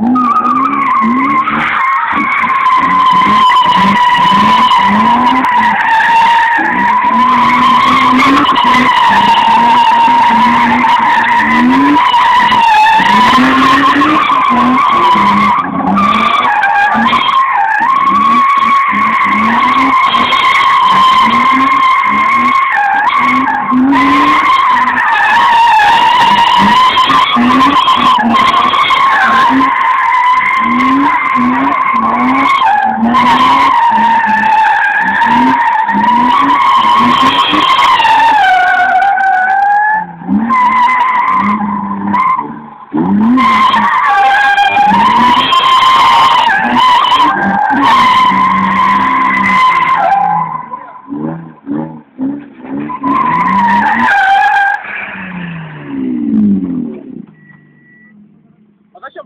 Hum. A weź ją.